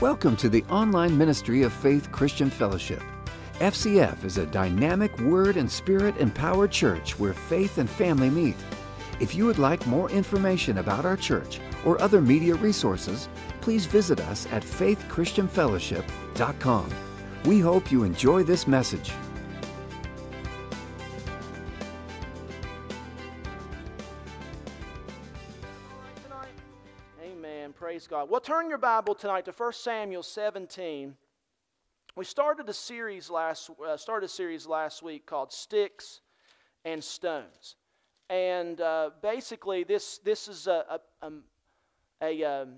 Welcome to the online ministry of Faith Christian Fellowship. FCF is a dynamic word and spirit empowered church where faith and family meet. If you would like more information about our church or other media resources, please visit us at faithchristianfellowship.com. We hope you enjoy this message. Well, turn your Bible tonight to 1 Samuel 17. We started a series last uh, started a series last week called Sticks and Stones, and uh, basically this this is a a, um, a, um,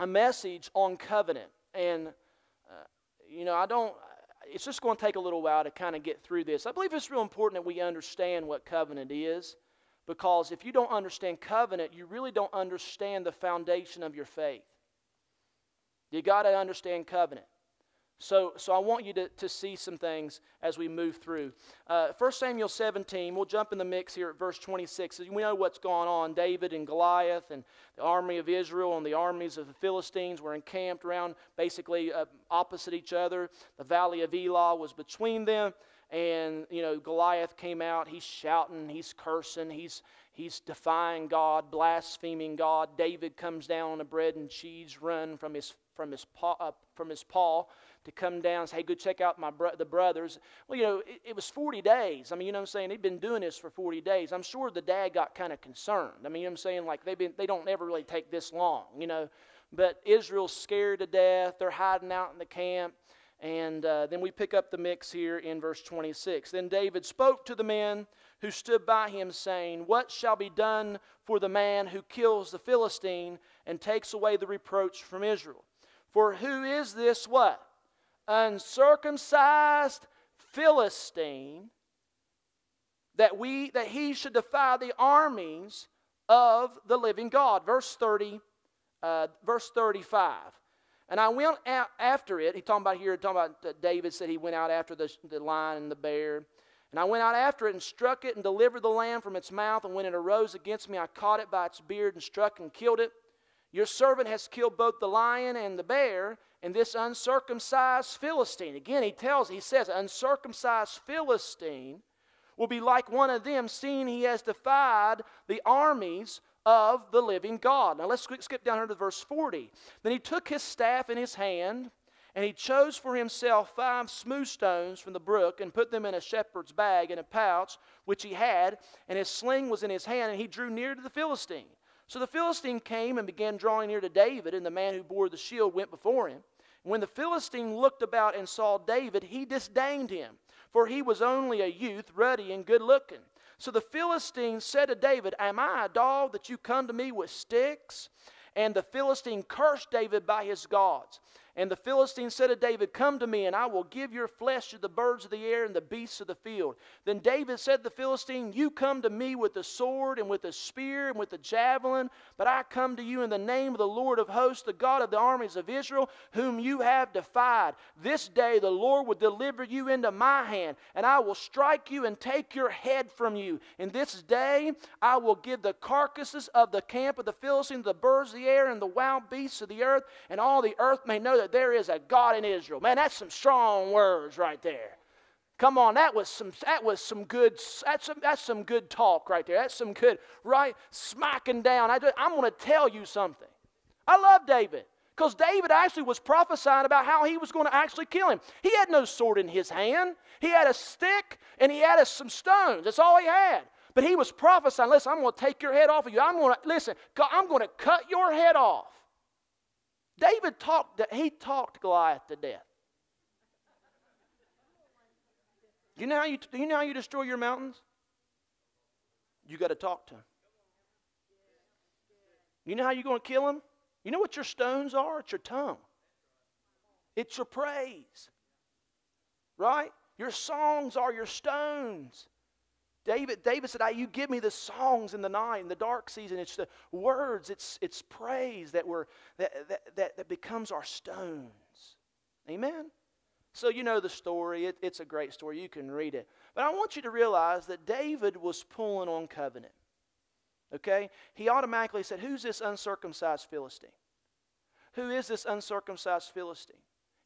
a message on covenant, and uh, you know I don't. It's just going to take a little while to kind of get through this. I believe it's real important that we understand what covenant is. Because if you don't understand covenant, you really don't understand the foundation of your faith. You got to understand covenant. So, so I want you to, to see some things as we move through. Uh, 1 Samuel 17, we'll jump in the mix here at verse 26. We know what's going on. David and Goliath and the army of Israel and the armies of the Philistines were encamped around basically uh, opposite each other. The valley of Elah was between them and you know Goliath came out. He's shouting, he's cursing, he's he's defying God, blaspheming God. David comes down on a bread and cheese run from his from his paw, uh, from his paw to come down and say, "Hey, go check out my bro- the brothers." Well, you know, it, it, was 40 days. I mean, you know what I'm saying? They've been doing this for 40 days. I'm sure the dad got kind of concerned. I mean, you know what I'm saying? Like they've been they don't ever really take this long, you know. But Israel's scared to death. They're hiding out in the camp. And uh, then we pick up the mix here in verse 26. Then David spoke to the men who stood by him, saying, What shall be done for the man who kills the Philistine and takes away the reproach from Israel? For who is this what? Uncircumcised Philistine that we that he should defy the armies of the living God. Verse 30, uh, verse 35. And I went out after it. He talking about here, talking about David said he went out after the, the lion and the bear. And I went out after it and struck it and delivered the lamb from its mouth. And when it arose against me, I caught it by its beard and struck and killed it. Your servant has killed both the lion and the bear, and this uncircumcised Philistine. Again, he tells, he says, uncircumcised Philistine will be like one of them, seeing he has defied the armies of the living God. Now let's skip down here to verse 40. Then he took his staff in his hand, and he chose for himself five smooth stones from the brook, and put them in a shepherd's bag in a pouch which he had, and his sling was in his hand, and he drew near to the Philistine. So the Philistine came and began drawing near to David, and the man who bore the shield went before him. When the Philistine looked about and saw David, he disdained him, for he was only a youth, ruddy and good looking. So the Philistine said to David, Am I a dog that you come to me with sticks? And the Philistine cursed David by his gods. And the Philistine said to David, Come to me, and I will give your flesh to the birds of the air and the beasts of the field. Then David said to the Philistine, You come to me with the sword and with the spear and with the javelin, but I come to you in the name of the Lord of hosts, the God of the armies of Israel, whom you have defied. This day the Lord will deliver you into my hand, and I will strike you and take your head from you. And this day I will give the carcasses of the camp of the Philistines, the birds of the air, and the wild beasts of the earth, and all the earth may know that that there is a God in Israel. Man, that's some strong words right there. Come on, that was some that was some good that's some, that's some good talk right there. That's some good right smacking down. I I'm going to tell you something. I love David because David actually was prophesying about how he was going to actually kill him. He had no sword in his hand. He had a stick and he had a, some stones. That's all he had. But he was prophesying, listen, I'm going to take your head off of you. I'm going to listen, I'm going to cut your head off. David talked, he talked Goliath to death. You know how you, you know how you destroy your mountains? You got to talk to him. You know how you're going to kill him? You know what your stones are? It's your tongue. It's your praise. Right? Your songs are your stones. David, David said, You give me the songs in the night, in the dark season. It's the words, it's, it's praise that, we're, that, that, that, that becomes our stones. Amen? So, you know the story. It, it's a great story. You can read it. But I want you to realize that David was pulling on covenant. Okay? He automatically said, Who's this uncircumcised Philistine? who is this uncircumcised Philistine?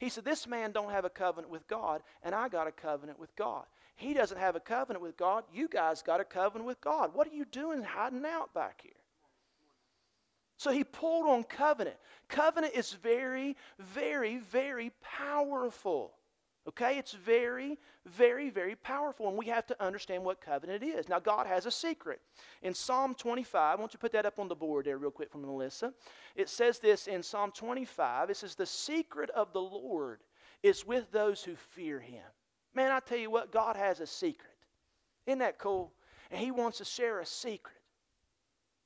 He said, This man don't have a covenant with God, and I got a covenant with God. He doesn't have a covenant with God. You guys got a covenant with God. What are you doing hiding out back here? So he pulled on covenant. Covenant is very, very, very powerful. Okay? It's very, very, very powerful, and we have to understand what covenant is. Now, God has a secret. In Psalm 25, I want you to put that up on the board there, real quick, from Melissa. It says this in Psalm 25 it says, The secret of the Lord is with those who fear him. Man, I tell you what, God has a secret. Isn't that cool? And He wants to share a secret.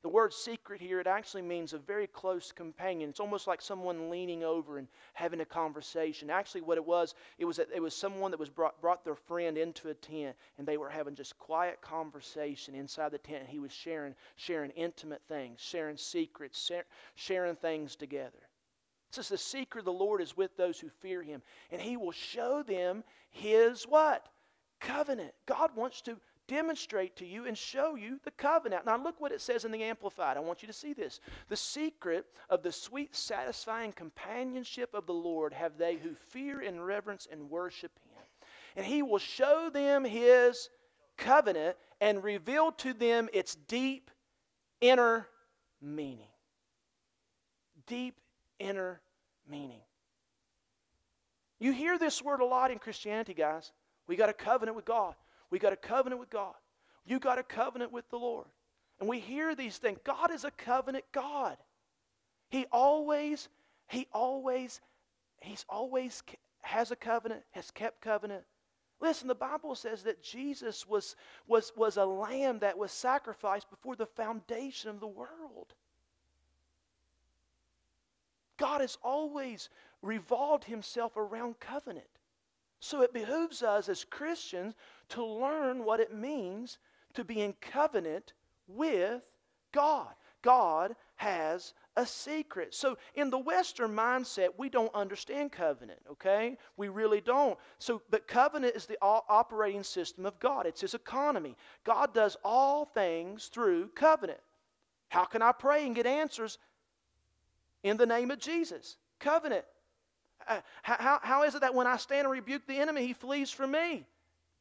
The word secret here, it actually means a very close companion. It's almost like someone leaning over and having a conversation. Actually, what it was, it was, it was someone that was brought, brought their friend into a tent and they were having just quiet conversation inside the tent. He was sharing, sharing intimate things, sharing secrets, sharing things together. It says the secret of the Lord is with those who fear him, and he will show them his what? Covenant. God wants to demonstrate to you and show you the covenant. Now, look what it says in the Amplified. I want you to see this. The secret of the sweet, satisfying companionship of the Lord have they who fear and reverence and worship Him. And He will show them His covenant and reveal to them its deep inner meaning. Deep inner meaning. You hear this word a lot in Christianity, guys. We got a covenant with God. We got a covenant with God. You got a covenant with the Lord. And we hear these things. God is a covenant God. He always, He always, He's always has a covenant, has kept covenant. Listen, the Bible says that Jesus was, was, was a lamb that was sacrificed before the foundation of the world. God has always revolved himself around covenant. So it behooves us as Christians to learn what it means to be in covenant with God. God has a secret. So, in the Western mindset, we don't understand covenant, okay? We really don't. So, but covenant is the operating system of God, it's His economy. God does all things through covenant. How can I pray and get answers? In the name of Jesus. Covenant. Uh, how, how is it that when I stand and rebuke the enemy, he flees from me?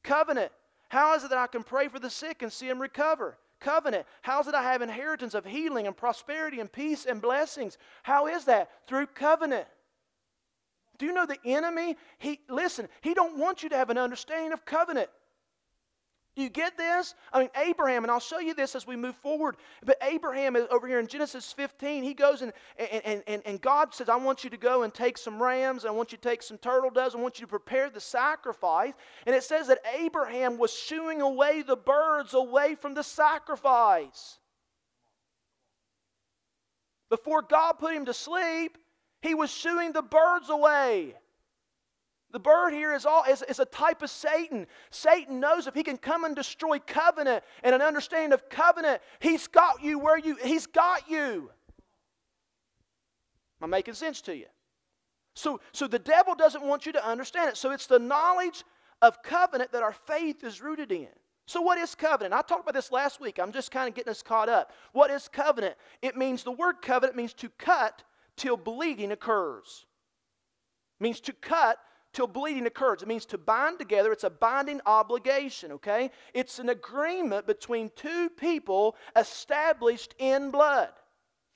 Covenant. How is it that I can pray for the sick and see him recover? Covenant. How is it I have inheritance of healing and prosperity and peace and blessings? How is that? Through covenant. Do you know the enemy? He listen, he don't want you to have an understanding of covenant. Do you get this? I mean, Abraham, and I'll show you this as we move forward. But Abraham, is over here in Genesis 15, he goes and, and, and, and God says, I want you to go and take some rams, I want you to take some turtle doves, I want you to prepare the sacrifice. And it says that Abraham was shooing away the birds away from the sacrifice. Before God put him to sleep, he was shooing the birds away. The bird here is, all, is, is a type of Satan. Satan knows if he can come and destroy covenant and an understanding of covenant, he's got you where you, he's got you. Am I making sense to you? So, so the devil doesn't want you to understand it. So it's the knowledge of covenant that our faith is rooted in. So, what is covenant? I talked about this last week. I'm just kind of getting us caught up. What is covenant? It means the word covenant means to cut till bleeding occurs. It means to cut till bleeding occurs. It means to bind together. It's a binding obligation, okay? It's an agreement between two people established in blood.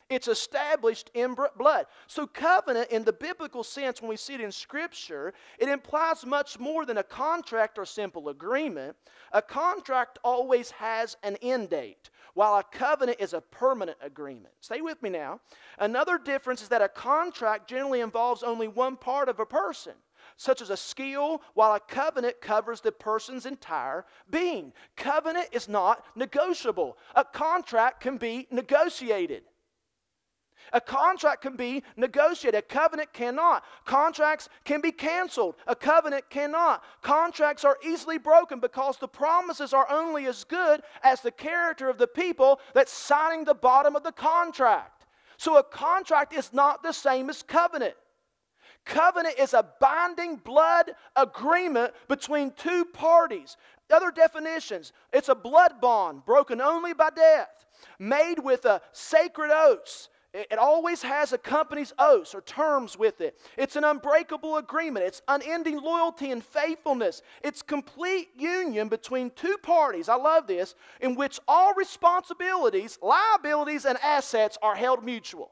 It's established in blood. So, covenant, in the biblical sense, when we see it in Scripture, it implies much more than a contract or simple agreement. A contract always has an end date, while a covenant is a permanent agreement. Stay with me now. Another difference is that a contract generally involves only one part of a person such as a skill, while a covenant covers the person's entire being. Covenant is not negotiable, a contract can be negotiated. A contract can be negotiated. A covenant cannot. Contracts can be canceled. A covenant cannot. Contracts are easily broken because the promises are only as good as the character of the people that's signing the bottom of the contract. So a contract is not the same as covenant. Covenant is a binding blood agreement between two parties. Other definitions it's a blood bond broken only by death, made with a sacred oaths. It always has a company's oaths or terms with it. It's an unbreakable agreement. It's unending loyalty and faithfulness. It's complete union between two parties. I love this, in which all responsibilities, liabilities, and assets are held mutual.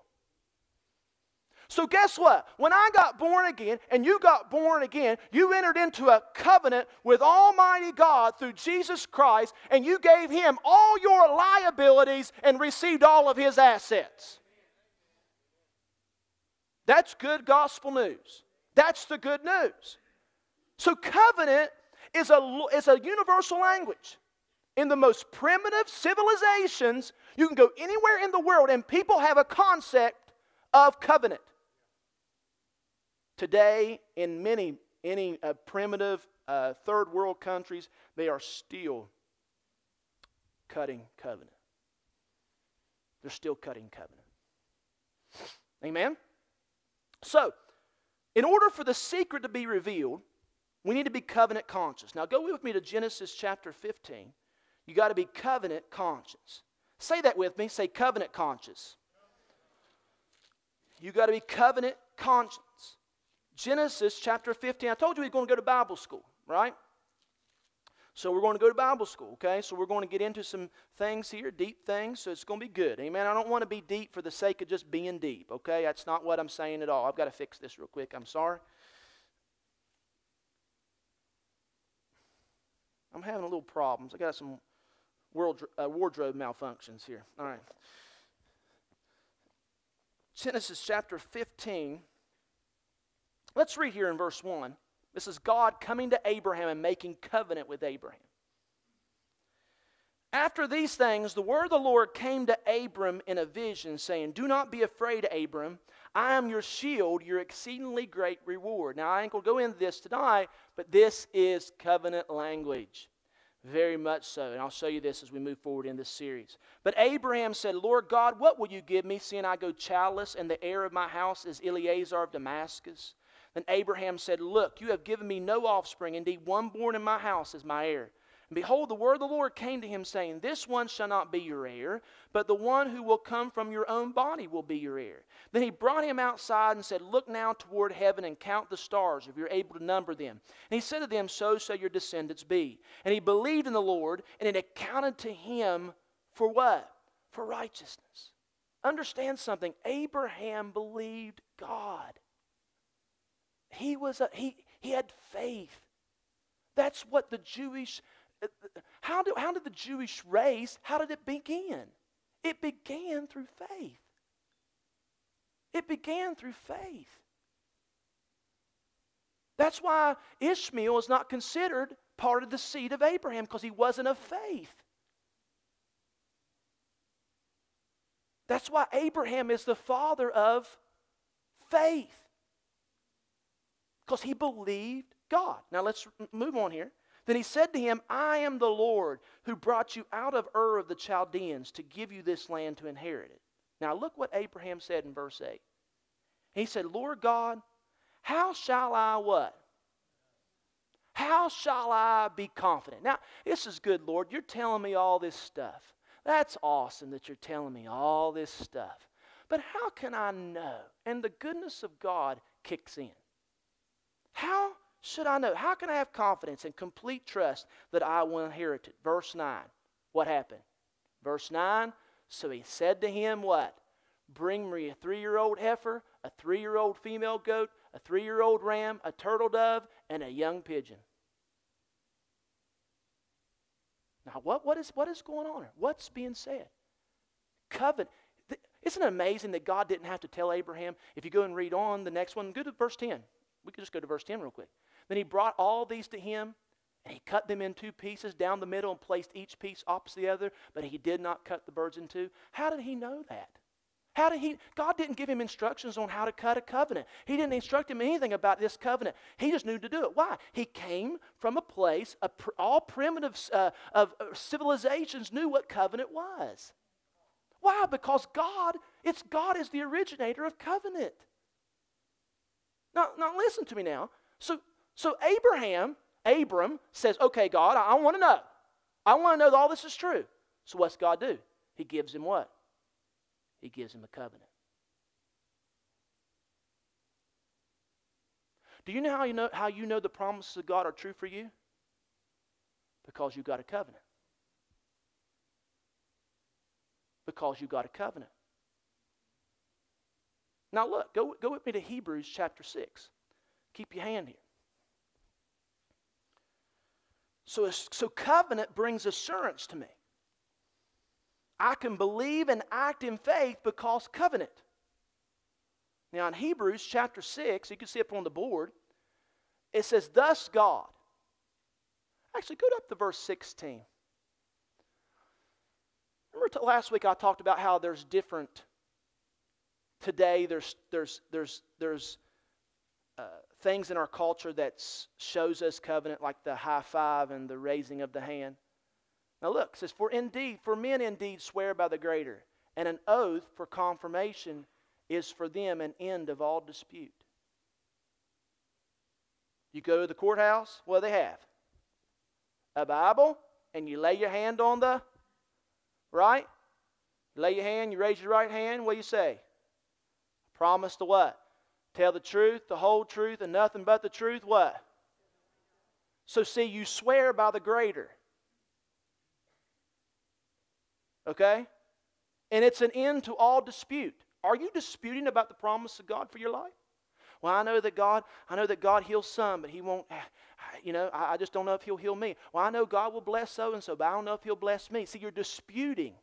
So, guess what? When I got born again and you got born again, you entered into a covenant with Almighty God through Jesus Christ, and you gave Him all your liabilities and received all of His assets. That's good gospel news. That's the good news. So, covenant is a, is a universal language. In the most primitive civilizations, you can go anywhere in the world and people have a concept of covenant. Today, in many, any uh, primitive uh, third world countries, they are still cutting covenant. They're still cutting covenant. Amen? So, in order for the secret to be revealed, we need to be covenant conscious. Now, go with me to Genesis chapter 15. You got to be covenant conscious. Say that with me. Say covenant conscious. You got to be covenant conscious. Genesis chapter 15. I told you we are going to go to Bible school, right? So we're going to go to Bible school, okay? So we're going to get into some things here, deep things, so it's going to be good. Amen. I don't want to be deep for the sake of just being deep, okay? That's not what I'm saying at all. I've got to fix this real quick. I'm sorry. I'm having a little problems. I got some world, uh, wardrobe malfunctions here. All right. Genesis chapter 15. Let's read here in verse 1. This is God coming to Abraham and making covenant with Abraham. After these things, the word of the Lord came to Abram in a vision, saying, Do not be afraid, Abram. I am your shield, your exceedingly great reward. Now, I ain't going to go into this tonight, but this is covenant language. Very much so. And I'll show you this as we move forward in this series. But Abraham said, Lord God, what will you give me, seeing I go childless, and the heir of my house is Eliezer of Damascus? Then Abraham said, Look, you have given me no offspring. Indeed, one born in my house is my heir. And behold, the word of the Lord came to him, saying, This one shall not be your heir, but the one who will come from your own body will be your heir. Then he brought him outside and said, Look now toward heaven and count the stars, if you're able to number them. And he said to them, So shall your descendants be. And he believed in the Lord, and it accounted to him for what? For righteousness. Understand something. Abraham believed God. He was a, he, he had faith. That's what the Jewish how did, how did the Jewish race, how did it begin? It began through faith. It began through faith. That's why Ishmael is not considered part of the seed of Abraham because he wasn't of faith. That's why Abraham is the father of faith because he believed God. Now let's move on here. Then he said to him, I am the Lord who brought you out of Ur of the Chaldeans to give you this land to inherit it. Now look what Abraham said in verse 8. He said, Lord God, how shall I what? How shall I be confident? Now, this is good, Lord. You're telling me all this stuff. That's awesome that you're telling me all this stuff. But how can I know? And the goodness of God kicks in. How should I know? How can I have confidence and complete trust that I will inherit it? Verse 9. What happened? Verse 9. So he said to him, What? Bring me a three year old heifer, a three year old female goat, a three year old ram, a turtle dove, and a young pigeon. Now, what, what, is, what is going on here? What's being said? Covenant. Isn't it amazing that God didn't have to tell Abraham? If you go and read on the next one, go to verse 10. We could just go to verse 10 real quick. Then he brought all these to him, and he cut them in two pieces down the middle and placed each piece opposite the other, but he did not cut the birds in two. How did he know that? How did he? God didn't give him instructions on how to cut a covenant. He didn't instruct him anything about this covenant. He just knew to do it. Why? He came from a place, a, all primitive uh, of uh, civilizations knew what covenant was. Why? Because God, it's God is the originator of covenant. Now, now listen to me now. So, so Abraham, Abram says, okay, God, I, I want to know. I want to know that all this is true. So what's God do? He gives him what? He gives him a covenant. Do you know how you know how you know the promises of God are true for you? Because you got a covenant. Because you got a covenant. Now look, go, go with me to Hebrews chapter 6. Keep your hand here. So, so covenant brings assurance to me. I can believe and act in faith because covenant. Now, in Hebrews chapter 6, you can see up on the board, it says, Thus God. Actually, go up to verse 16. Remember last week I talked about how there's different, today there's, there's, there's, there's uh, things in our culture that shows us covenant, like the high five and the raising of the hand. Now look, says, For indeed, for men indeed swear by the greater, and an oath for confirmation is for them an end of all dispute. You go to the courthouse, well, they have? A Bible, and you lay your hand on the right? You lay your hand, you raise your right hand, what do you say? Promise to what? Tell the truth, the whole truth, and nothing but the truth, what? So, see, you swear by the greater. Okay? And it's an end to all dispute. Are you disputing about the promise of God for your life? Well, I know that God, I know that God heals some, but He won't. You know, I, I just don't know if He'll heal me. Well, I know God will bless so and so, but I don't know if He'll bless me. See, you're disputing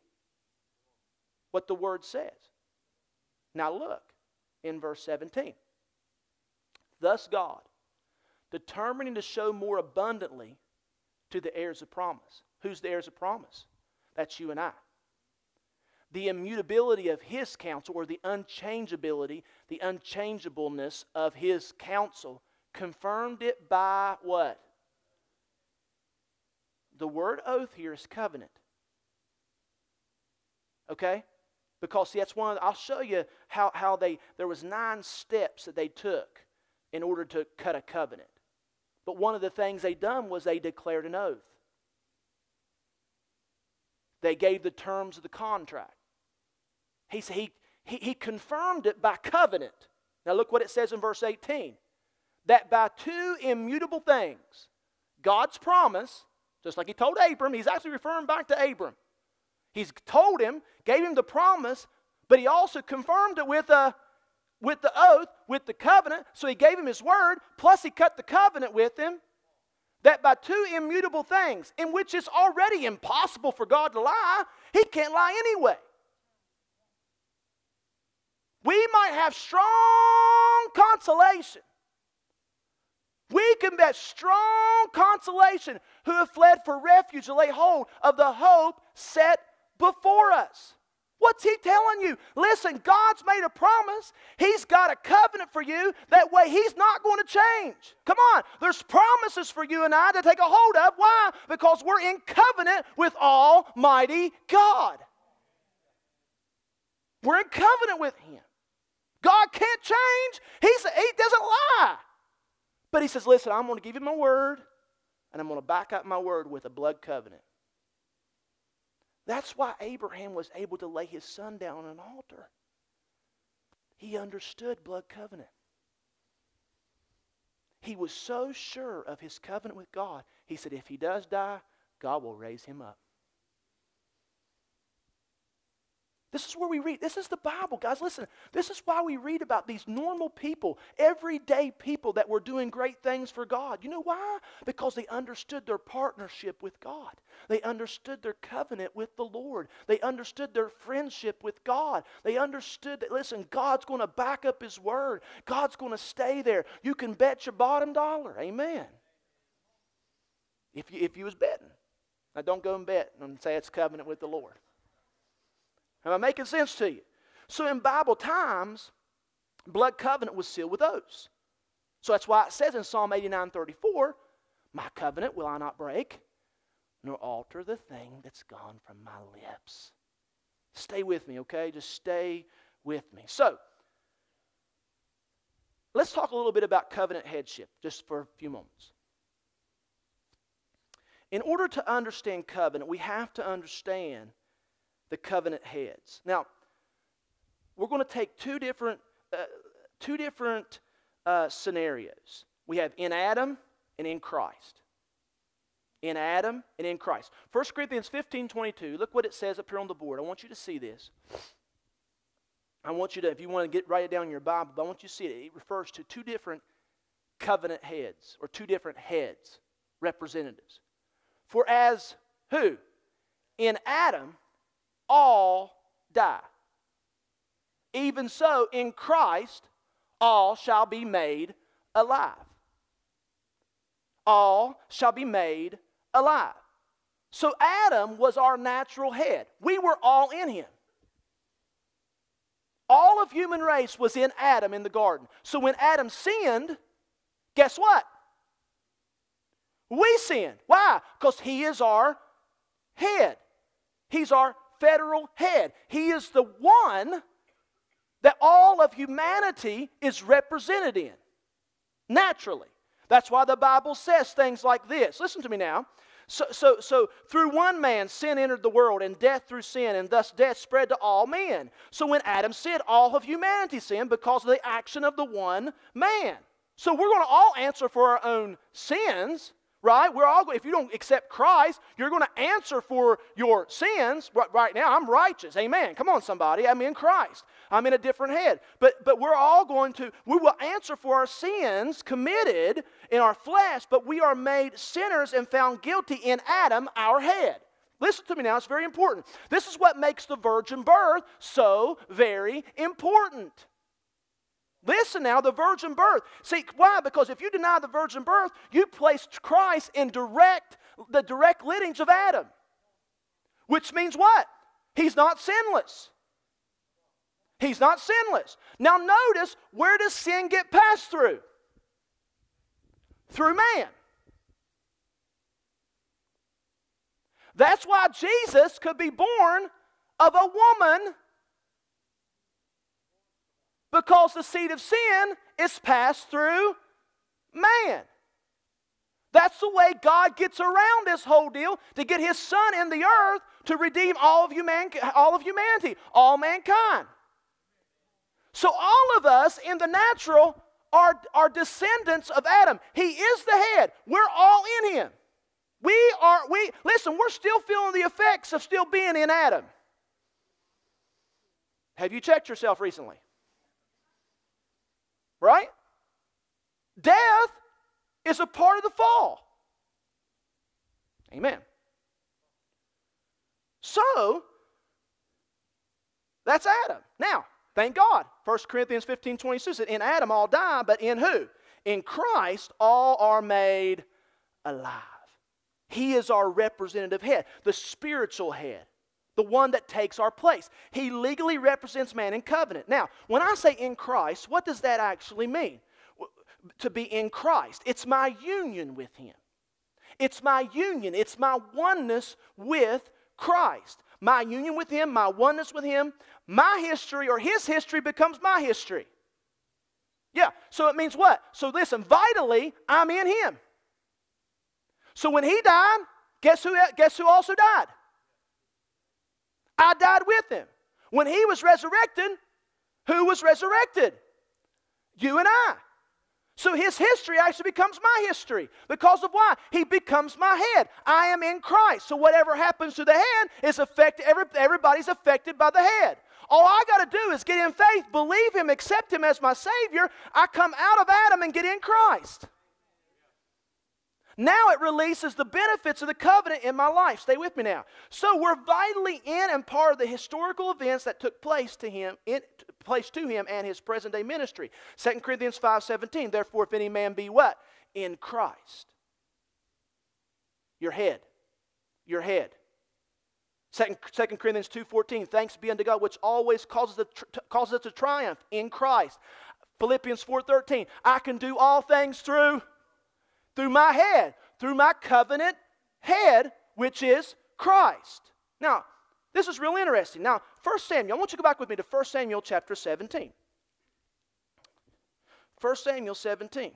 what the Word says. Now look in verse 17. Thus God, determining to show more abundantly to the heirs of promise. Who's the heirs of promise? That's you and I the immutability of his counsel or the unchangeability, the unchangeableness of his counsel, confirmed it by what? The word oath here is covenant. Okay? Because see, that's one. I'll show you how, how they there was nine steps that they took in order to cut a covenant. But one of the things they done was they declared an oath. They gave the terms of the contract. He, he, he, he confirmed it by covenant. Now look what it says in verse 18 that by two immutable things, God's promise, just like he told Abram, he's actually referring back to Abram. He's told him, gave him the promise, but he also confirmed it with a with the oath, with the covenant. So he gave him his word, plus he cut the covenant with him. That by two immutable things, in which it's already impossible for God to lie, he can't lie anyway we might have strong consolation. We can bet strong consolation who have fled for refuge to lay hold of the hope set before us. What's he telling you? Listen, God's made a promise. He's got a covenant for you. That way, He's not going to change. Come on. There's promises for you and I to take a hold of. Why? Because we're in covenant with Almighty God. We're in covenant with Him. God can't change. He's, he doesn't lie. But he says, listen, I'm going to give you my word, and I'm going to back up my word with a blood covenant. That's why Abraham was able to lay his son down on an altar. He understood blood covenant. He was so sure of his covenant with God, he said, if he does die, God will raise him up. This is where we read. This is the Bible, guys. Listen, this is why we read about these normal people, everyday people that were doing great things for God. You know why? Because they understood their partnership with God. They understood their covenant with the Lord. They understood their friendship with God. They understood that, listen, God's going to back up His word, God's going to stay there. You can bet your bottom dollar. Amen. If you, if you was betting. Now, don't go and bet and say it's covenant with the Lord. Am I making sense to you? So in Bible times, blood covenant was sealed with oaths. So that's why it says in Psalm 89 34, My covenant will I not break, nor alter the thing that's gone from my lips. Stay with me, okay? Just stay with me. So, let's talk a little bit about covenant headship just for a few moments. In order to understand covenant, we have to understand the covenant heads. Now, we're going to take two different, uh, two different uh, scenarios. We have in Adam and in Christ. In Adam and in Christ. 1 Corinthians 15 22, look what it says up here on the board. I want you to see this. I want you to, if you want to get write it down in your Bible, but I want you to see it. It refers to two different covenant heads, or two different heads, representatives. For as who? In Adam, all die. Even so, in Christ, all shall be made alive. All shall be made alive. So Adam was our natural head. We were all in him. All of human race was in Adam in the garden. So when Adam sinned, guess what? We sinned. Why? Because he is our head. He's our federal head. He is the one that all of humanity is represented in naturally. That's why the Bible says things like this. Listen to me now. So, so, so through one man, sin entered the world, and death through sin, and thus death spread to all men. So when Adam sinned, all of humanity sinned because of the action of the one man. So we're going to all answer for our own sins right? We're all if you don't accept Christ, you're going to answer for your sins. Right now, I'm righteous. Amen. Come on, somebody. I'm in Christ. I'm in a different head. But but we're all going to we will answer for our sins committed in our flesh, but we are made sinners and found guilty in Adam, our head. Listen to me now, it's very important. This is what makes the virgin birth so very important. Listen now, the virgin birth. See, why? Because if you deny the virgin birth, you place Christ in direct, the direct lineage of Adam. Which means what? He's not sinless. He's not sinless. Now notice, where does sin get passed through? Through man. That's why Jesus could be born of a woman because the seed of sin is passed through man. That's the way God gets around this whole deal to get his son in the earth to redeem all of, human, all of humanity, all mankind. So all of us in the natural are, are descendants of Adam. He is the head. We're all in him. We are, we, listen, we're still feeling the effects of still being in Adam. Have you checked yourself recently? Right? Death is a part of the fall. Amen. So, that's Adam. Now, thank God. 1 Corinthians 15 22 says, In Adam all die, but in who? In Christ all are made alive. He is our representative head, the spiritual head the one that takes our place. He legally represents man in covenant. Now, when I say in Christ, what does that actually mean? To be in Christ. It's my union with Him. It's my union, it's my oneness with Christ. My union with Him, my oneness with Him, my history or His history becomes my history. Yeah, so it means what? So listen, vitally, I'm in Him. So when He died, guess who, guess who also died? I died with him. When he was resurrected, who was resurrected? You and I. So his history actually becomes my history. Because of why? He becomes my head. I am in Christ. So whatever happens to the head is affected, every, everybody's affected by the head. All I got to do is get in faith, believe him, accept him as my Savior. I come out of Adam and get in Christ. Now it releases the benefits of the covenant in my life. Stay with me now. So we're vitally in and part of the historical events that took place to him, in, place to him and his present day ministry. 2 Corinthians 5:17. Therefore, if any man be what? In Christ. Your head. Your head. 2, 2 Corinthians 2.14, thanks be unto God, which always causes, the, causes us to triumph in Christ. Philippians 4.13, I can do all things through through my head, through my covenant head, which is Christ. Now, this is real interesting. Now, 1 Samuel, I want you to go back with me to 1 Samuel chapter 17. 1 Samuel 17.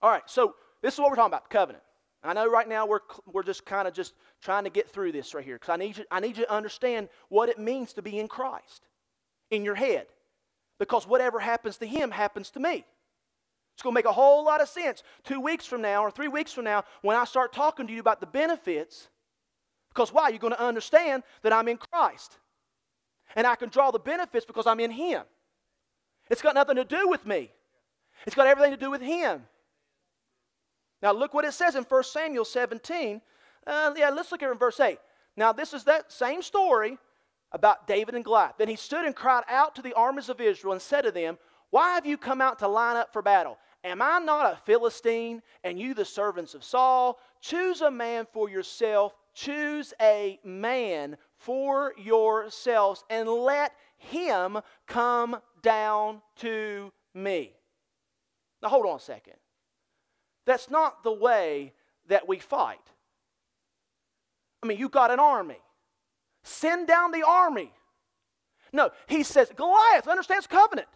All right, so this is what we're talking about covenant. I know right now we're, we're just kind of just trying to get through this right here because I need, you, I need you to understand what it means to be in Christ, in your head. Because whatever happens to him happens to me. It's going to make a whole lot of sense two weeks from now or three weeks from now when I start talking to you about the benefits. Because why? You're going to understand that I'm in Christ. And I can draw the benefits because I'm in Him. It's got nothing to do with me, it's got everything to do with Him. Now, look what it says in 1 Samuel 17. Uh, yeah, let's look at it in verse 8. Now, this is that same story about David and Goliath. Then he stood and cried out to the armies of Israel and said to them, Why have you come out to line up for battle? Am I not a Philistine, and you the servants of Saul? Choose a man for yourself. Choose a man for yourselves, and let him come down to me. Now, hold on a second. That's not the way that we fight. I mean, you got an army. Send down the army. No, he says, Goliath understands covenant.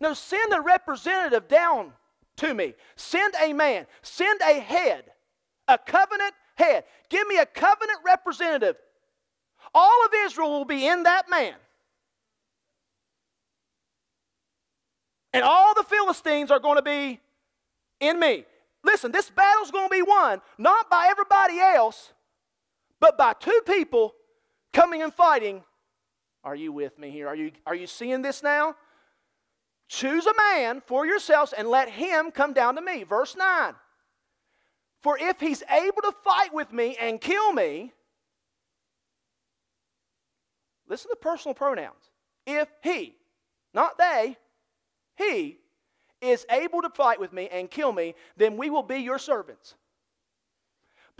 No, send a representative down to me. Send a man. Send a head. A covenant head. Give me a covenant representative. All of Israel will be in that man. And all the Philistines are going to be in me. Listen, this battle's going to be won not by everybody else, but by two people coming and fighting. Are you with me here? Are you, are you seeing this now? Choose a man for yourselves and let him come down to me. Verse 9. For if he's able to fight with me and kill me, listen to personal pronouns. If he, not they, he is able to fight with me and kill me, then we will be your servants.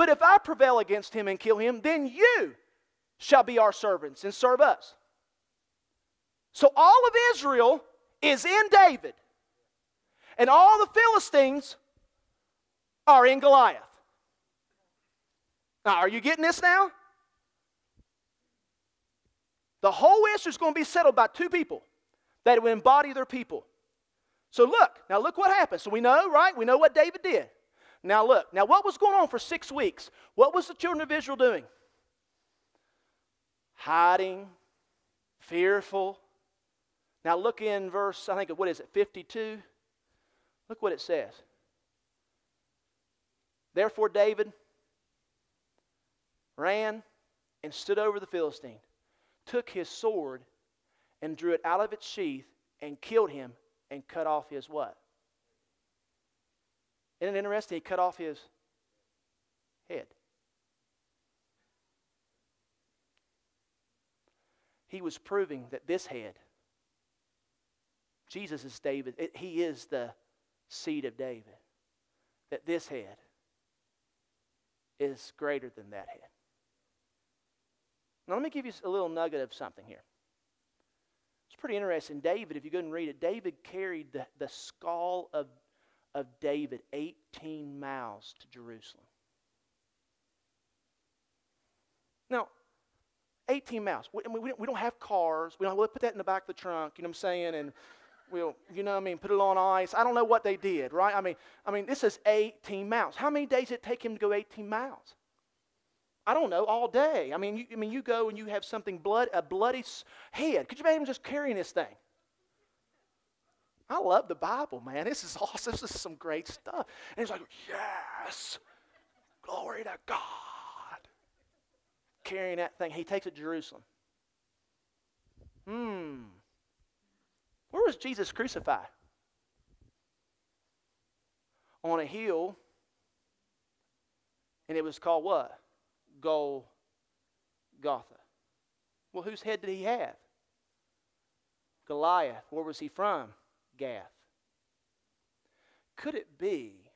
But if I prevail against him and kill him, then you shall be our servants and serve us. So all of Israel is in David, and all the Philistines are in Goliath. Now, are you getting this now? The whole issue is going to be settled by two people that will embody their people. So look, now look what happened. So we know, right? We know what David did. Now look, now what was going on for six weeks? What was the children of Israel doing? Hiding, fearful, now look in verse, I think, what is it, 52? Look what it says. Therefore, David ran and stood over the Philistine, took his sword and drew it out of its sheath and killed him and cut off his what? Isn't it interesting? He cut off his head. He was proving that this head Jesus is David. It, he is the seed of David. That this head is greater than that head. Now, let me give you a little nugget of something here. It's pretty interesting. David, if you go and read it, David carried the, the skull of, of David 18 miles to Jerusalem. Now, 18 miles. We, we, don't have cars. We don't we'll put that in the back of the trunk, you know what I'm saying? And we'll, you know what I mean, put it on ice. I don't know what they did, right? I mean, I mean, this is 18 miles. How many days did it take him to go 18 miles? I don't know, all day. I mean, you, I mean, you go and you have something blood, a bloody head. Could you imagine just carrying this thing? I love the Bible, man. This is awesome. This is some great stuff. And he's like, yes, glory to God. Carrying that thing. He takes it to Jerusalem. Hmm. Where was Jesus crucified? On a hill, and it was called what? Golgotha. Well, whose head did he have? Goliath. Where was he from? Gath. Could it be,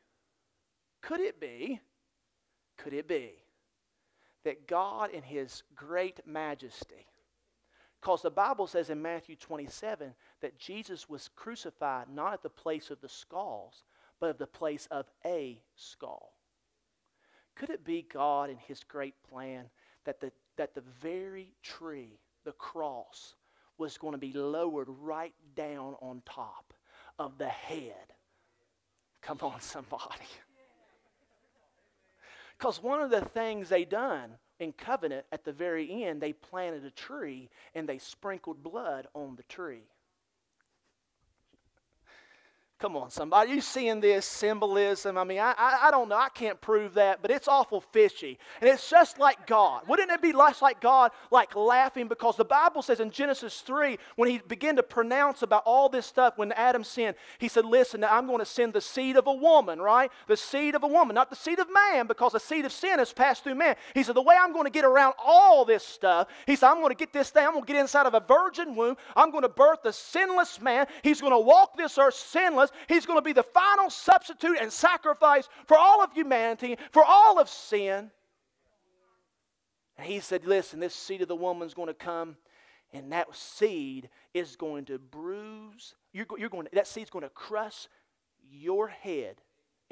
could it be, could it be that God in his great majesty because the Bible says in Matthew 27 that Jesus was crucified not at the place of the skulls, but at the place of a skull. Could it be God in his great plan that the, that the very tree, the cross, was going to be lowered right down on top of the head? Come on, somebody. Because one of the things they done in covenant, at the very end, they planted a tree and they sprinkled blood on the tree. Come on, somebody. You seeing this symbolism? I mean, I, I, I, don't know. I can't prove that, but it's awful fishy. And it's just like God. Wouldn't it be less like God, like laughing? Because the Bible says in Genesis 3, when he began to pronounce about all this stuff, when Adam sinned, he said, Listen, now I'm going to send the seed of a woman, right? The seed of a woman, not the seed of man, because the seed of sin has passed through man. He said, The way I'm going to get around all this stuff, he said, I'm going to get this thing, I'm going to get inside of a virgin womb. I'm going to birth the sinless man. He's going to walk this earth sinless. He's going to be the final substitute and sacrifice for all of humanity, for all of sin. And he said, Listen, this seed of the woman's going to come, and that seed is going to bruise. You're, you're going, that seed's going to crush your head,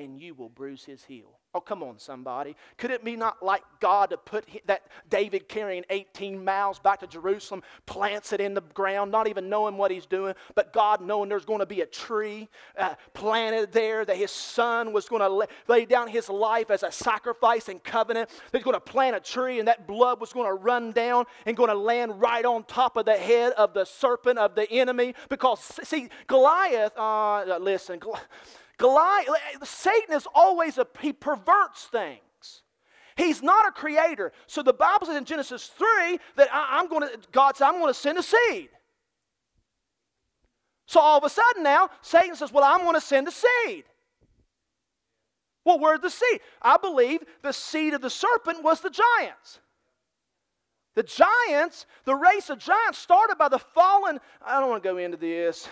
and you will bruise his heel. Oh, come on, somebody. Could it be not like God to put that David carrying 18 miles back to Jerusalem, plants it in the ground, not even knowing what he's doing, but God knowing there's going to be a tree uh, planted there, that his son was going to lay, down his life as a sacrifice and covenant. He's going to plant a tree, and that blood was going to run down and going to land right on top of the head of the serpent of the enemy. Because, see, Goliath, uh, listen, Goliath Goliath, Satan is always a, he perverts things. He's not a creator. So the Bible says in Genesis 3 that I, am going to, God said, I'm going to send a seed. So all of a sudden now, Satan says, Well, I'm going to send a seed. Well, where's the seed? I believe the seed of the serpent was the giants. The giants, the race of giants started by the fallen. I don't want to go into this.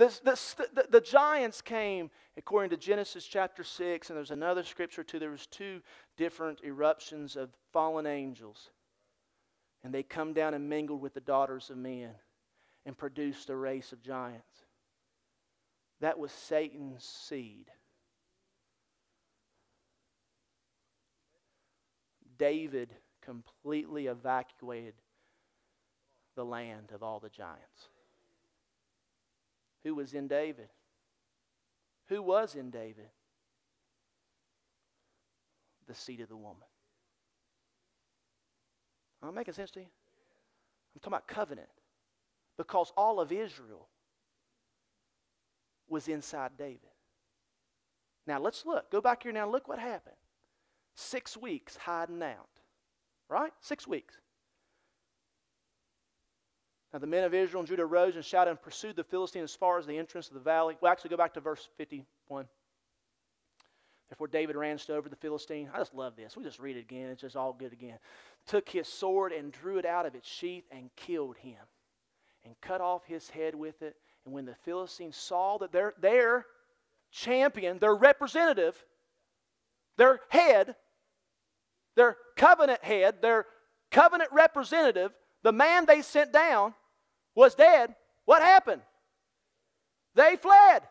This, this, the, the giants came according to Genesis chapter 6, and there's another scripture too. There was two different eruptions of fallen angels. And they come down and mingled with the daughters of men and produced a race of giants. That was Satan's seed. David completely evacuated the land of all the giants. Who was in David? Who was in David? The seed of the woman. Am I making sense to you? I'm talking about covenant. Because all of Israel was inside David. Now let's look. Go back here now. Look what happened. Six weeks hiding out. Right? Six weeks. Now the men of Israel and Judah rose and shouted and pursued the Philistines as far as the entrance of the valley. We'll actually go back to verse 51. Therefore David ran over the Philistine. I just love this. We just read it again. It's just all good again. Took his sword and drew it out of its sheath and killed him and cut off his head with it. And when the Philistines saw that their, their champion, their representative, their head, their covenant head, their covenant representative, the man they sent down, was dead, what happened? They fled.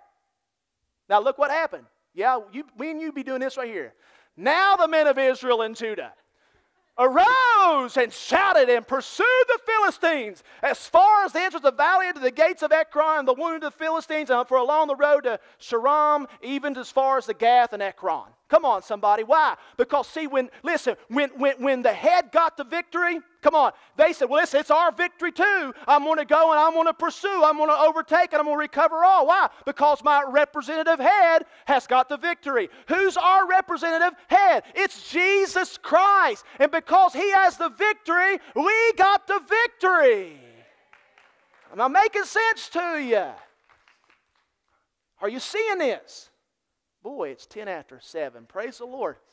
Now look what happened. Yeah, you, me and you be doing this right here. Now the men of Israel and Judah arose and shouted and pursued the Philistines as far as the entrance of the valley into the gates of Ekron, the wounded of the Philistines, and for along the road to Shaaraim, even as far as the Gath and Ekron. Come on, somebody. Why? Because, see, when, listen, when, when, when the head got the victory, come on, they said, well, listen, it's our victory too. I'm to go and I'm to pursue, I'm to overtake, and I'm to recover all. Why? Because my representative head has got the victory. Who's our representative head? It's Jesus Christ. And because he has the victory, we got the victory. Am I making sense to you? Are you seeing this? Boy, it's 10 after 7. Praise the Lord.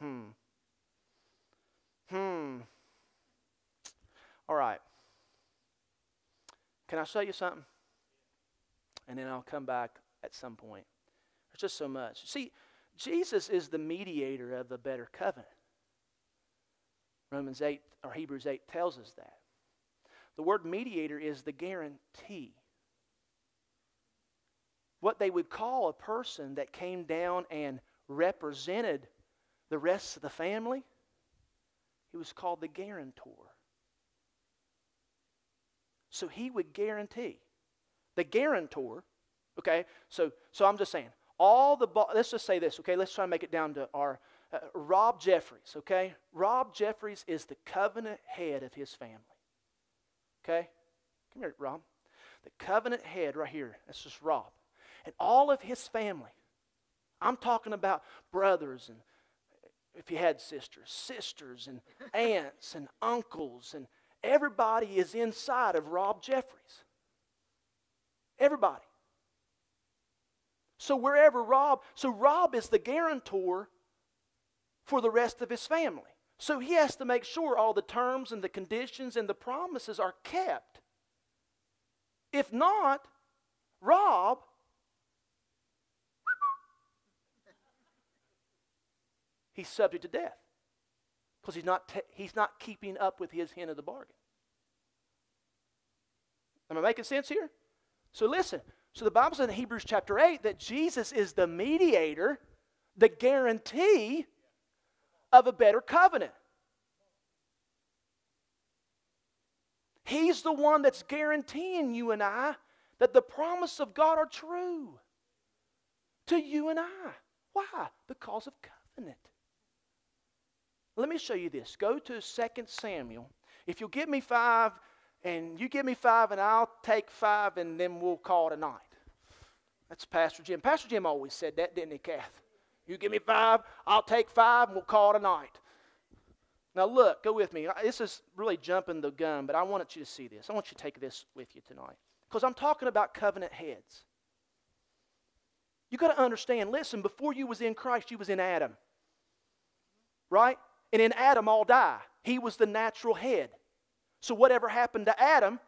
Hmm. Hmm. All right. Can I show you something? And then I'll come back at some point. There's just so much. See, Jesus is the mediator of the better covenant. Romans 8 or Hebrews 8 tells us that. The word mediator is the guarantee. What they would call a person that came down and represented the rest of the family, he was called the guarantor. So he would guarantee. The guarantor, okay, so, so I'm just saying, all the, let's just say this, okay, let's try to make it down to our, uh, Rob Jeffries, okay? Rob Jeffries is the covenant head of his family. Okay? Come here, Rob. The covenant head right here. That's just Rob. And all of his family. I'm talking about brothers and if he had sisters, sisters and aunts and uncles and everybody is inside of Rob Jeffries. Everybody. So wherever Rob, so Rob is the guarantor for the rest of his family. So he has to make sure all the terms and the conditions and the promises are kept. If not, Rob he's subject to death because he's not, he's not keeping up with his end of the bargain. Am I making sense here? So listen. So the Bible says in Hebrews chapter 8 that Jesus is the mediator, the guarantee of a better covenant. He's the one that's guaranteeing you and I that the promises of God are true to you and I. Why? Because of covenant. Let me show you this. Go to 2 Samuel. If you'll give me five, and you give me five, and I'll take five, and then we'll call it a night. That's Pastor Jim. Pastor Jim always said that, didn't he, Kath? You give me five, I'll take five, and we'll call it a night. Now, look, go with me. This is really jumping the gun, but I wanted you to see this. I want you to take this with you tonight. Because I'm talking about covenant heads. You got to understand, listen, before you was in Christ, you was in Adam. Right? And in Adam, all die. He was the natural head. So whatever happened to Adam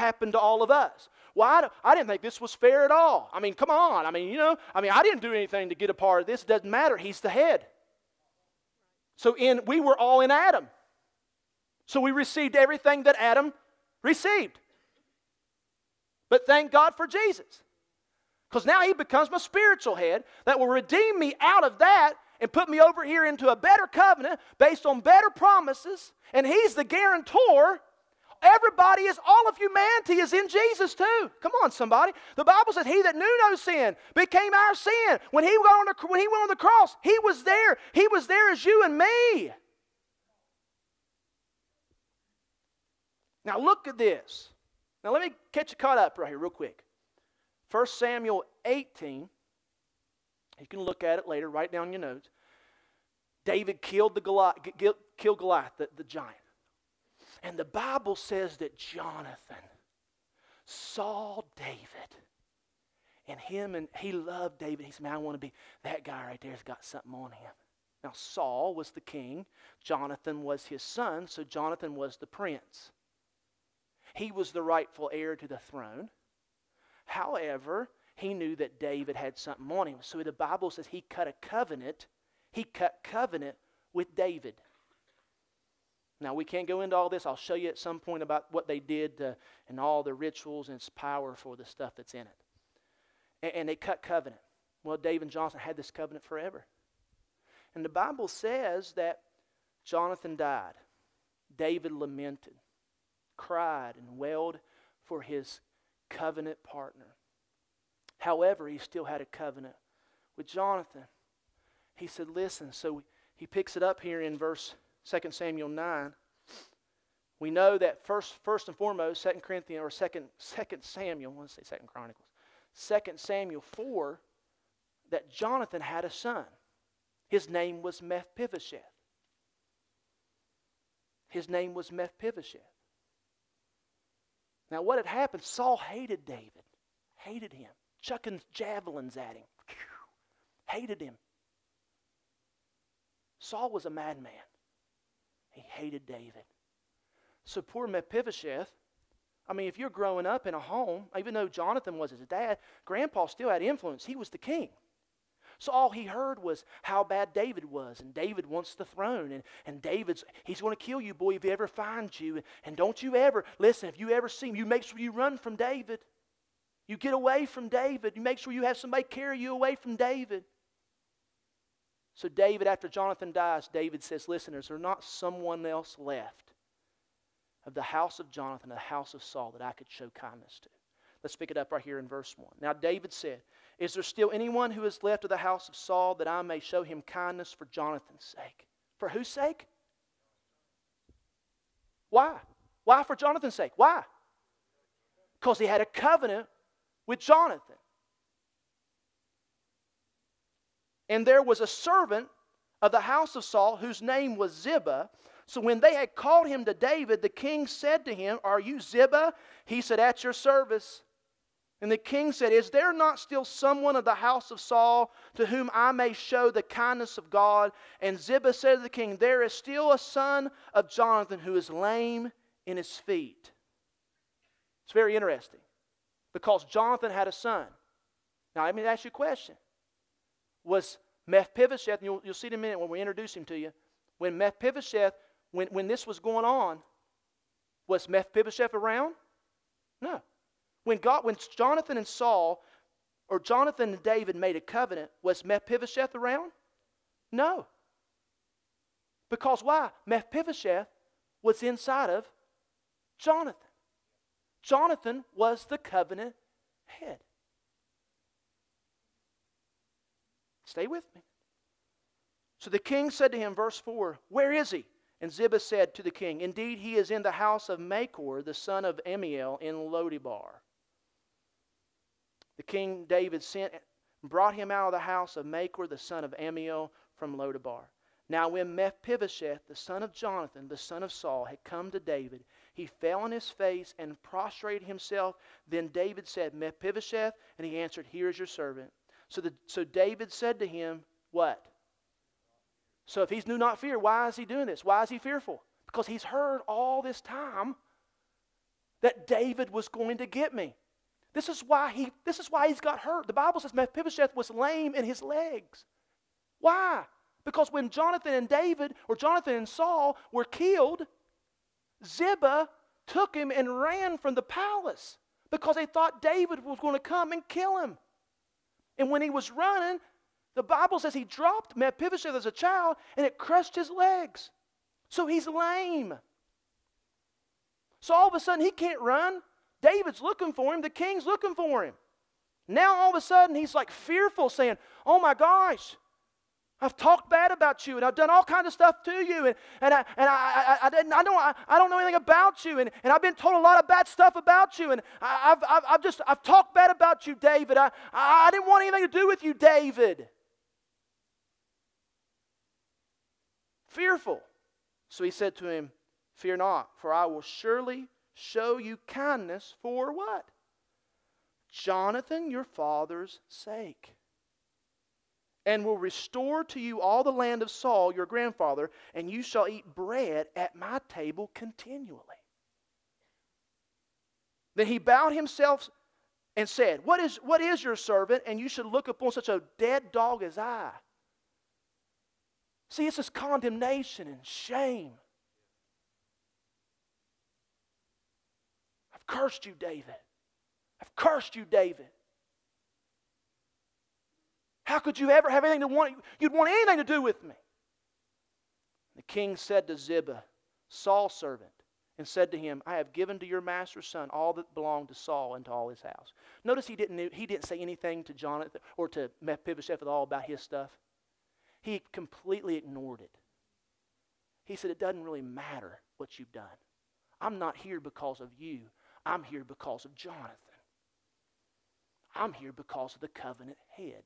happened to all of us. Well, I, I, didn't think this was fair at all. I mean, come on. I mean, you know, I mean, I didn't do anything to get a part of this. It doesn't matter. He's the head. So in we were all in Adam. So we received everything that Adam received. But thank God for Jesus. Because now he becomes my spiritual head that will redeem me out of that and put me over here into a better covenant based on better promises. And He's the guarantor. Everybody is, all of humanity is in Jesus too. Come on, somebody. The Bible says, He that knew no sin became our sin. When he, went on the, when he went on the cross, He was there. He was there as you and me. Now look at this. Now let me catch you caught up right here, real quick. 1 Samuel 18. You can look at it later, write down your notes. David killed, the Goliath, killed Goliath, the, the giant. And the Bible says that Jonathan saw David. And him and he loved David. He said, Man, I want to be that guy right there has got something on him. Now, Saul was the king, Jonathan was his son, so Jonathan was the prince. He was the rightful heir to the throne. However, he knew that David had something on him. So the Bible says he cut a covenant. He cut covenant with David. Now, we can't go into all this. I'll show you at some point about what they did uh, and all the rituals and its power for the stuff that's in it. And, and they cut covenant. Well, David and Jonathan had this covenant forever. And the Bible says that Jonathan died. David lamented, cried, and wailed for his covenant partner. However, he still had a covenant with Jonathan. He said, Listen, so he picks it up here in verse 2 Samuel 9. We know that first, first and foremost, 2 Corinthians or 2, 2 Samuel, to say 2 Chronicles, 2 Samuel 4, that Jonathan had a son. His name was Mephibosheth. His name was Mephibosheth. Now, what had happened, Saul hated David, hated him chucking javelins at him. Hated him. Saul was a madman. He hated David. So poor Mephibosheth, I mean, if you're growing up in a home, even though Jonathan was his dad, Grandpa still had influence. He was the king. So all he heard was how bad David was, and David wants the throne, and, and David's he's going to kill you, boy, if he ever finds you. And, and don't you ever listen, if you ever see him, you make sure you run from David. You get away from David. You make sure you have somebody carry you away from David. So, David, after Jonathan dies, David says, Listen, is there not someone else left of the house of Jonathan, the house of Saul, that I could show kindness to? Let's pick it up right here in verse 1. Now David said, Is there still anyone who is left of the house of Saul that I may show him kindness for Jonathan's sake? For whose sake? Why? Why for Jonathan's sake? Why? Because he had a covenant with Jonathan. And there was a servant of the house of Saul whose name was Ziba. So when they had called him to David, the king said to him, Are you Ziba? He said, At your service. And the king said, Is there not still someone of the house of Saul to whom I may show the kindness of God? And Ziba said to the king, There is still a son of Jonathan who is lame in his feet. It's very interesting because Jonathan had a son. Now, let me ask you a question was Mephibosheth, and you'll, you'll see in a minute when we introduce him to you, when Mephibosheth, when, when this was going on, was Mephibosheth around? No. When God, when Jonathan and Saul, or Jonathan and David made a covenant, was Mephibosheth around? No. Because why? Mephibosheth was inside of Jonathan. Jonathan was the covenant head. Stay with me. So the king said to him, verse 4, Where is he? And Ziba said to the king, Indeed, he is in the house of Machir, the son of Ammiel, in Lodebar. The king David sent and brought him out of the house of Machir, the son of Ammiel, from Lodebar. Now, when Mephibosheth, the son of Jonathan, the son of Saul, had come to David, he fell on his face and prostrated himself. Then David said, Mephibosheth, and he answered, Here is your servant. So, the, so David said to him, What? So if he's do not fear, why is he doing this? Why is he fearful? Because he's heard all this time that David was going to get me. This is why he this is why he's got hurt. The Bible says Mephibosheth was lame in his legs. Why? Because when Jonathan and David, or Jonathan and Saul, were killed, Ziba took him and ran from the palace because they thought David was going to come and kill him. And when he was running, the Bible says he dropped Mephibosheth as a child and it crushed his legs. So he's lame. So all of a sudden he can't run. David's looking for him, the king's looking for him. Now all of a sudden he's like fearful, saying, Oh my gosh, I've talked bad about you and I've done all kinds of stuff to you and, and, I, and I, I, I, didn't, I, don't, I, I don't know anything about you and, and I've been told a lot of bad stuff about you and I, have I've, I've just I've talked bad about you, David. I, I, I didn't want anything to do with you, David. Fearful. So he said to him, Fear not, for I will surely show you kindness for what? Jonathan, your father's sake and will restore to you all the land of Saul your grandfather, and you shall eat bread at my table continually. Then he bowed himself and said, What is, what is your servant? And you should look upon such a dead dog as I. See, this is condemnation and shame. I've cursed you, David. I've cursed you, David. How could you ever have anything to want? You'd want anything to do with me. The king said to Ziba, Saul's servant, and said to him, I have given to your master's son all that belonged to Saul and to all his house. Notice he didn't, he didn't say anything to Jonathan or to Mephibosheth at all about his stuff. He completely ignored it. He said, It doesn't really matter what you've done. I'm not here because of you, I'm here because of Jonathan. I'm here because of the covenant head.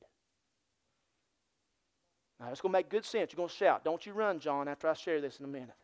Now, it's going to make good sense. You're going to shout. Don't you run, John, after I share this in a minute.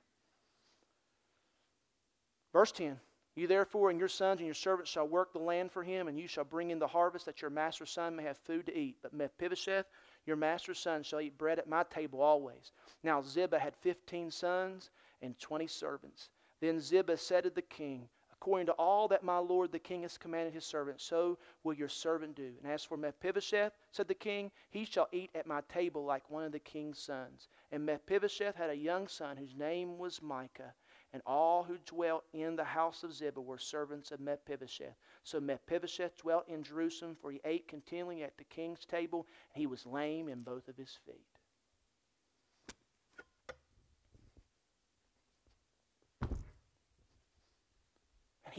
Verse 10 You therefore and your sons and your servants shall work the land for him, and you shall bring in the harvest that your master's son may have food to eat. But Mephibosheth, your master's son, shall eat bread at my table always. Now Ziba had fifteen sons and twenty servants. Then Ziba said to the king, According to all that my lord the king has commanded his servant, so will your servant do. And as for Mephibosheth, said the king, he shall eat at my table like one of the king's sons. And Mephibosheth had a young son whose name was Micah. And all who dwelt in the house of Ziba were servants of Mephibosheth. So Mephibosheth dwelt in Jerusalem, for he ate continually at the king's table, and he was lame in both of his feet.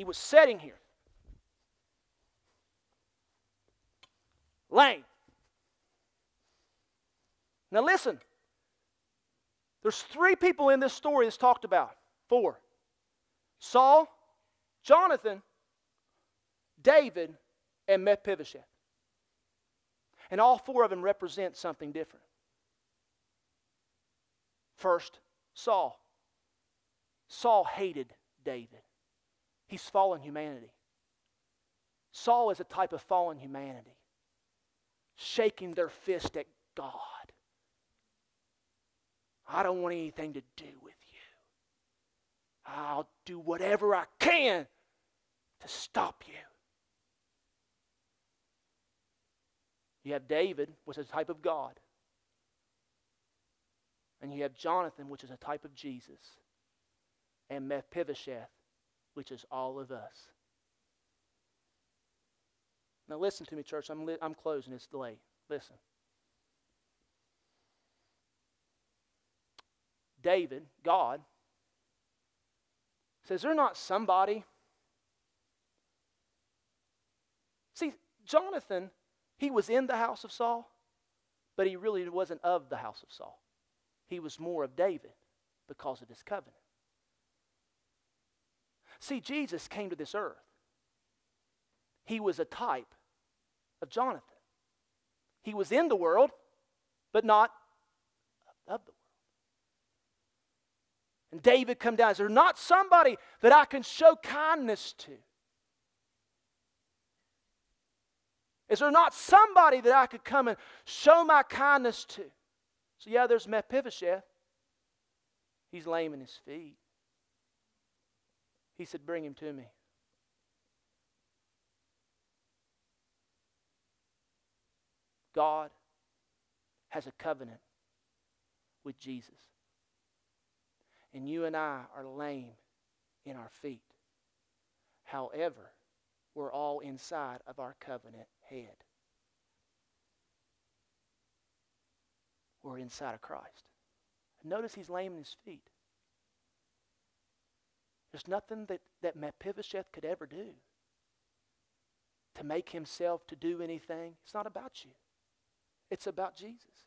He was sitting here. lame. Now listen. There's three people in this story that's talked about. Four. Saul, Jonathan, David, and Mephibosheth. And all four of them represent something different. First, Saul. Saul hated David. He's fallen humanity. Saul is a type of fallen humanity, shaking their fist at God. I don't want anything to do with you. I'll do whatever I can to stop you. You have David, which is a type of God. And you have Jonathan, which is a type of Jesus. And Mephibosheth, which is all of us. Now, listen to me, church. I'm, li- I'm closing. It's late. Listen. David, God, says, there not somebody? See, Jonathan, he was in the house of Saul, but he really wasn't of the house of Saul. He was more of David because of his covenant. See, Jesus came to this earth. He was a type of Jonathan. He was in the world, but not of the world. And David come down. Is there not somebody that I can show kindness to? Is there not somebody that I could come and show my kindness to? So, yeah, there's Mephibosheth. He's lame in his feet. He said, Bring him to me. God has a covenant with Jesus. And you and I are lame in our feet. However, we're all inside of our covenant head. We're inside of Christ. Notice he's lame in his feet. There's nothing that, that Mephibosheth could ever do to make himself to do anything. It's not about you. It's about Jesus.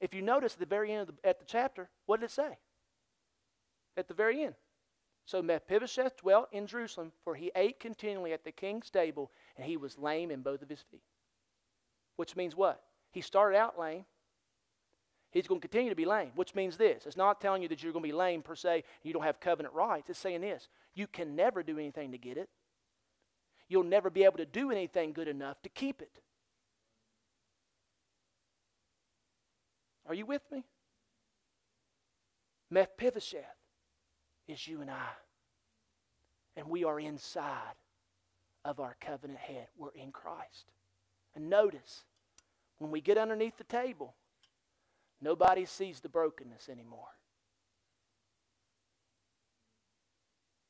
If you notice at the very end of the, at the chapter, what did it say? At the very end. So Mephibosheth dwelt in Jerusalem, for he ate continually at the king's table, and he was lame in both of his feet. Which means what? He started out lame. He's going to continue to be lame, which means this. It's not telling you that you're going to be lame per se, you don't have covenant rights. It's saying this you can never do anything to get it. You'll never be able to do anything good enough to keep it. Are you with me? Mephibosheth is you and I. And we are inside of our covenant head. We're in Christ. And notice, when we get underneath the table, nobody sees the brokenness anymore.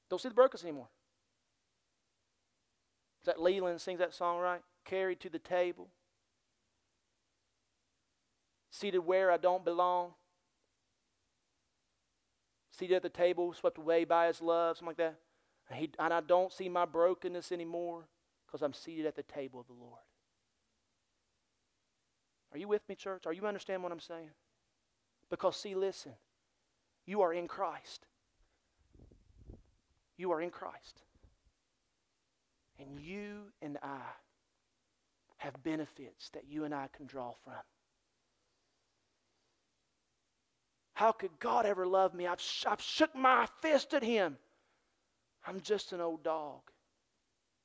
Don't see the brokenness anymore. Is that Leeland sings that song right? Carried to the table seated where I don't belong, seated at the table, swept away by his love, something like that. And, he, and I don't see my brokenness anymore because I'm seated at the table of the Lord. Are you with me, church? Are you understand what I'm saying? Because, see, listen, you are in Christ. You are in Christ. And you and I have benefits that you and I can draw from. How could God ever love me? I've, I've shook my fist at him. I'm just an old dog.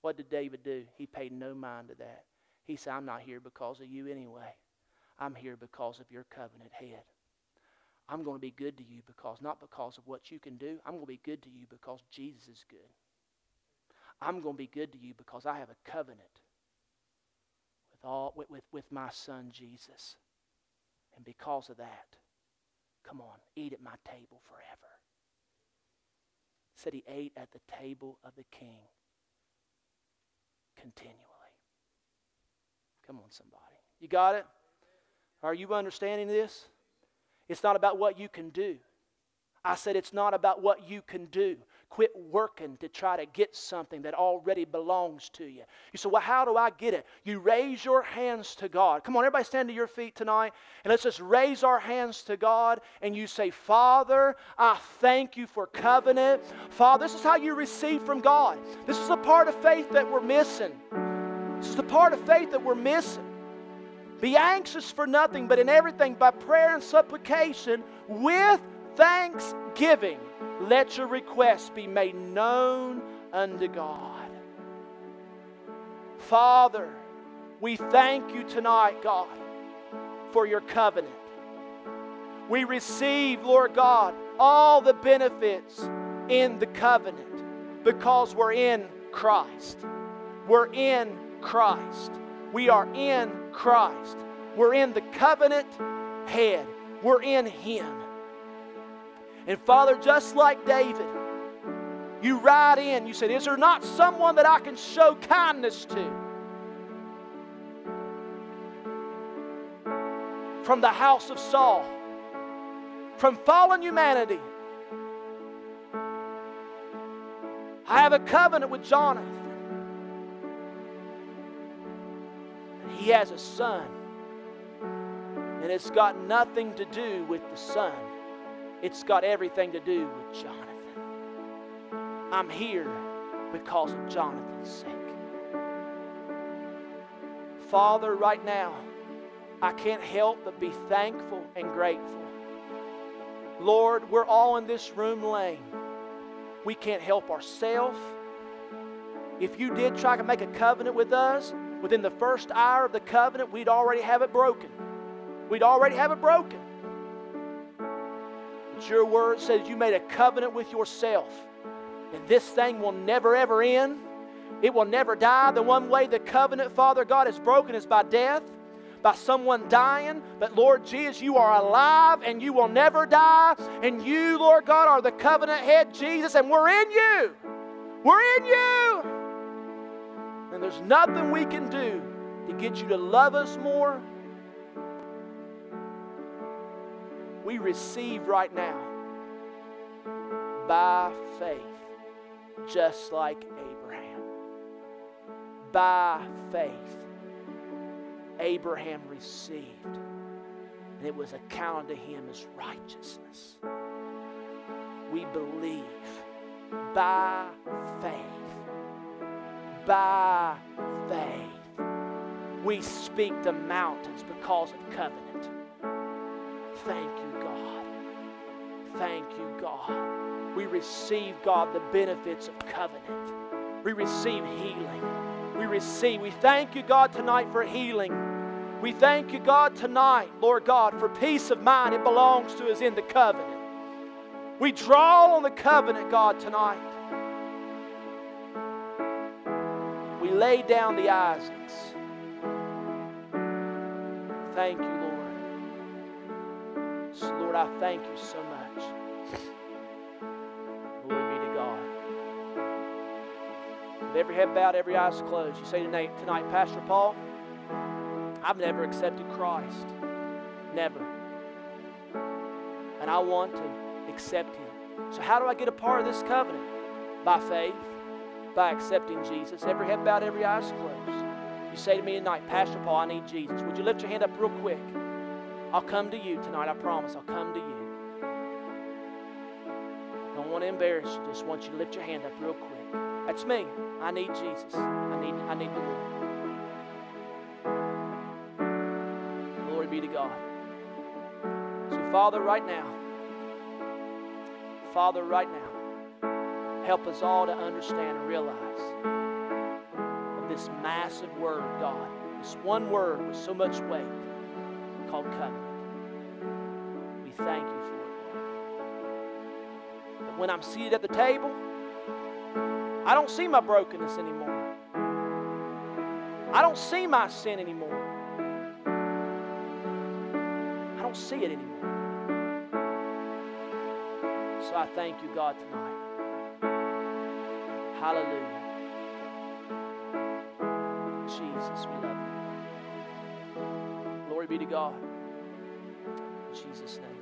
What did David do? He paid no mind to that. He said, I'm not here because of you anyway. I'm here because of your covenant head. I'm going to be good to you because, not because of what you can do, I'm going to be good to you because Jesus is good. I'm going to be good to you because I have a covenant with, all, with, with, with my son Jesus. And because of that, Come on, eat at my table forever. Said he ate at the table of the king continually. Come on, somebody. You got it? Are you understanding this? It's not about what you can do. I said it's not about what you can do. Quit working to try to get something that already belongs to you. You say, Well, how do I get it? You raise your hands to God. Come on, everybody stand to your feet tonight and let's just raise our hands to God and you say, Father, I thank you for covenant. Father, this is how you receive from God. This is the part of faith that we're missing. This is the part of faith that we're missing. Be anxious for nothing, but in everything by prayer and supplication with thanksgiving, let your requests be made known unto God. Father, we thank you tonight, God, for your covenant. We receive, Lord God, all the benefits in the covenant because we're in Christ. We're in Christ. We are in Christ. We're in the covenant head. We're in Him. And Father, just like David, you ride in. You said, Is there not someone that I can show kindness to? From the house of Saul, from fallen humanity. I have a covenant with Jonathan. He has a son. And it's got nothing to do with the son, it's got everything to do with Jonathan. I'm here because of Jonathan's sake. Father, right now, I can't help but be thankful and grateful. Lord, we're all in this room lame. We can't help ourselves. If you did try to make a covenant with us, within the first hour of the covenant, we'd already have it broken. We'd already have it broken. But your word says you made a covenant with yourself. And this thing will never ever end. It will never die. The one way the covenant, Father God, is broken is by death, by someone dying. But Lord Jesus, you are alive and you will never die. And you, Lord God, are the covenant head, Jesus, and we're in you. We're in you. There's nothing we can do to get you to love us more. We receive right now by faith, just like Abraham. By faith, Abraham received, and it was accounted to him as righteousness. We believe by faith by faith. We speak to mountains because of covenant. Thank you, God. Thank you, God. We receive, God, the benefits of covenant. We receive healing. We receive. We thank you, God, tonight for healing. We thank you, God, tonight, Lord God, for peace of mind. It belongs to us in the covenant. We draw on the covenant, God, tonight. Lay down the Isaacs. Thank you, Lord. So, Lord, I thank you so much. Glory be to God. With every head bowed, every eyes closed, you say tonight, tonight, Pastor Paul, I've never accepted Christ. Never. And I want to accept Him. So, how do I get a part of this covenant? By faith by accepting Jesus. Every head bowed, every eyes closed. You say to me tonight, Pastor Paul, I need Jesus. Would you lift your hand up real quick? I'll come to you tonight. I promise. I'll come to you. Don't want to embarrass you. Just want you to lift your hand up real quick. That's me. I need Jesus. I need, I need the Lord. Glory be to God. So, Father, right now, Father, right now, Help us all to understand and realize this massive word, of God, this one word with so much weight called covenant. We thank you for it. But when I'm seated at the table, I don't see my brokenness anymore. I don't see my sin anymore. I don't see it anymore. So I thank you, God, tonight. Hallelujah. Jesus, we love you. Glory be to God. In Jesus' name.